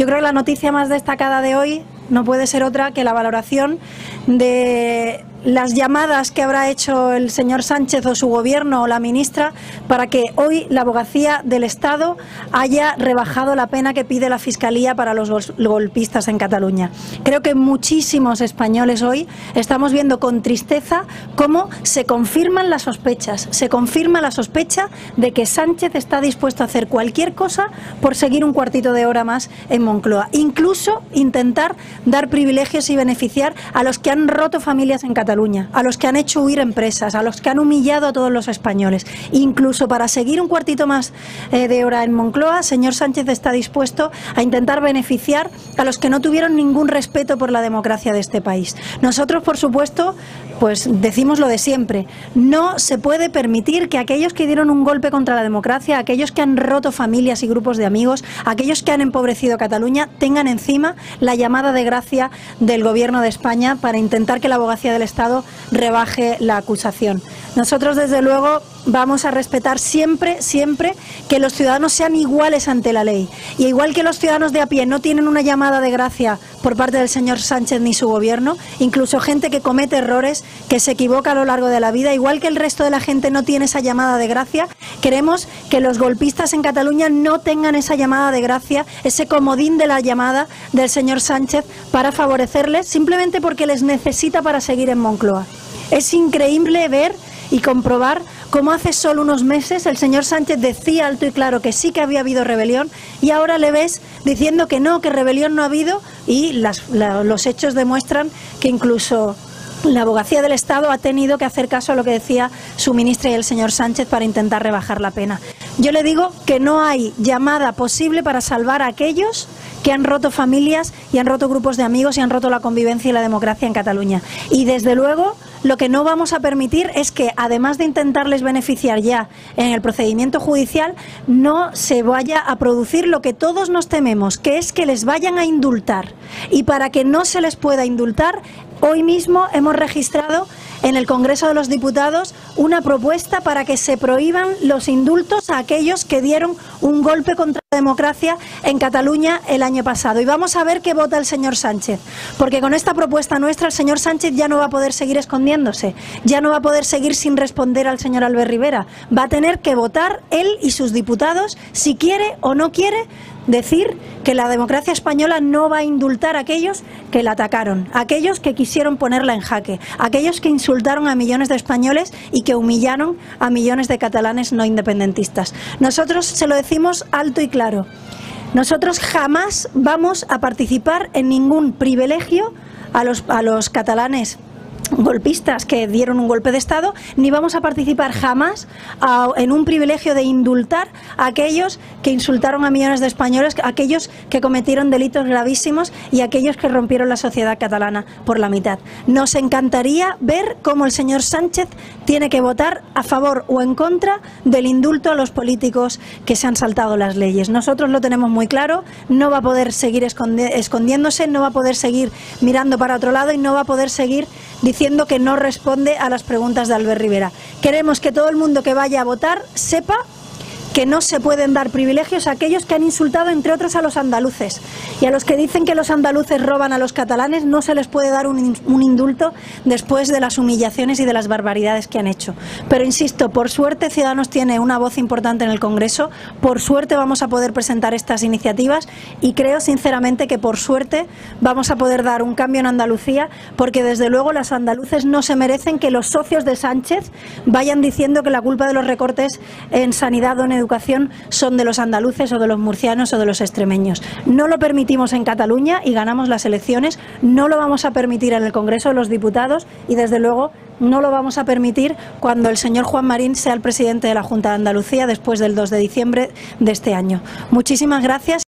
Yo creo que la noticia más destacada de hoy no puede ser otra que la valoración de las llamadas que habrá hecho el señor Sánchez o su gobierno o la ministra para que hoy la abogacía del Estado haya rebajado la pena que pide la Fiscalía para los golpistas en Cataluña. Creo que muchísimos españoles hoy estamos viendo con tristeza cómo se confirman las sospechas, se confirma la sospecha de que Sánchez está dispuesto a hacer cualquier cosa por seguir un cuartito de hora más en Moncloa, incluso intentar dar privilegios y beneficiar a los que han roto familias en Cataluña, a los que han hecho huir empresas, a los que han humillado a todos los españoles. Incluso para seguir un cuartito más eh, de hora en Moncloa, señor Sánchez está dispuesto a intentar beneficiar a los que no tuvieron ningún respeto por la democracia de este país. Nosotros, por supuesto, pues decimos lo de siempre. No se puede permitir que aquellos que dieron un golpe contra la democracia, aquellos que han roto familias y grupos de amigos, aquellos que han empobrecido Cataluña, tengan encima la llamada de gracia del Gobierno de España para intentar que la abogacía del Estado rebaje la acusación. Nosotros, desde luego, vamos a respetar siempre, siempre que los ciudadanos sean iguales ante la ley. Y igual que los ciudadanos de a pie no tienen una llamada de gracia por parte del señor Sánchez ni su gobierno, incluso gente que comete errores, que se equivoca a lo largo de la vida, igual que el resto de la gente no tiene esa llamada de gracia, queremos que los golpistas en Cataluña no tengan esa llamada de gracia, ese comodín de la llamada del señor Sánchez para favorecerles simplemente porque les necesita para seguir en Es increíble ver y comprobar cómo hace solo unos meses el señor Sánchez decía alto y claro que sí que había habido rebelión y ahora le ves diciendo que no, que rebelión no ha habido y los hechos demuestran que incluso la abogacía del Estado ha tenido que hacer caso a lo que decía su ministra y el señor Sánchez para intentar rebajar la pena. Yo le digo que no hay llamada posible para salvar a aquellos que han roto familias y han roto grupos de amigos y han roto la convivencia y la democracia en Cataluña. Y desde luego lo que no vamos a permitir es que, además de intentarles beneficiar ya en el procedimiento judicial, no se vaya a producir lo que todos nos tememos, que es que les vayan a indultar. Y para que no se les pueda indultar, hoy mismo hemos registrado en el Congreso de los Diputados una propuesta para que se prohíban los indultos a aquellos que dieron un golpe contra la democracia en Cataluña el año pasado. Y vamos a ver qué vota el señor Sánchez, porque con esta propuesta nuestra el señor Sánchez ya no va a poder seguir escondiéndose, ya no va a poder seguir sin responder al señor Albert Rivera. Va a tener que votar él y sus diputados si quiere o no quiere decir que la democracia española no va a indultar a aquellos que la atacaron, a aquellos que quisieron ponerla en jaque, a aquellos que insultaron a millones de españoles y que humillaron a millones de catalanes no independentistas. Nosotros se lo decimos alto y claro. Nosotros jamás vamos a participar en ningún privilegio a los, a los catalanes golpistas que dieron un golpe de Estado, ni vamos a participar jamás en un privilegio de indultar a aquellos que insultaron a millones de españoles, aquellos que cometieron delitos gravísimos y aquellos que rompieron la sociedad catalana por la mitad. Nos encantaría ver cómo el señor Sánchez tiene que votar a favor o en contra del indulto a los políticos que se han saltado las leyes. Nosotros lo tenemos muy claro, no va a poder seguir escondiéndose, no va a poder seguir mirando para otro lado y no va a poder seguir diciendo que no responde a las preguntas de Albert Rivera. Queremos que todo el mundo que vaya a votar sepa que no se pueden dar privilegios a aquellos que han insultado, entre otros, a los andaluces. Y a los que dicen que los andaluces roban a los catalanes, no se les puede dar un, indulto después de las humillaciones y de las barbaridades que han hecho. Pero insisto, por suerte Ciudadanos tiene una voz importante en el Congreso, por suerte vamos a poder presentar estas iniciativas y creo sinceramente que por suerte vamos a poder dar un cambio en Andalucía, porque desde luego las andaluces no se merecen que los socios de Sánchez vayan diciendo que la culpa de los recortes en sanidad o en educación son de los andaluces o de los murcianos o de los extremeños. No lo permitimos en Cataluña y ganamos las elecciones, no lo vamos a permitir en el Congreso de los Diputados y desde luego no lo vamos a permitir cuando el señor Juan Marín sea el presidente de la Junta de Andalucía después del 2 de diciembre de este año. Muchísimas gracias.